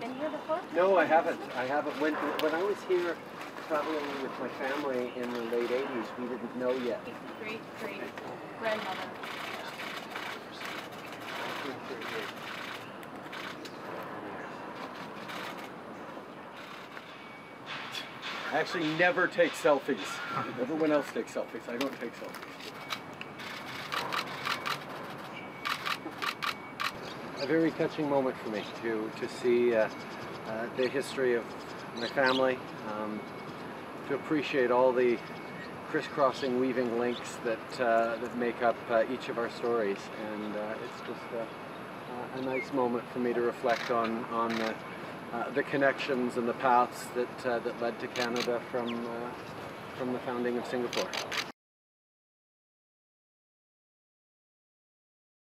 been here before? No, I haven't. I haven't. When when I was here traveling with my family in the late 80s, we didn't know yet. Great, great grandmother. I actually never take selfies. Everyone else takes selfies. I don't take selfies. A very touching moment for me to to see uh, uh, the history of my family, um, to appreciate all the crisscrossing, weaving links that uh, that make up uh, each of our stories, and uh, it's just a, nice moment for me to reflect on on the, uh, the connections and the paths that that led to Canada from from the founding of Singapore.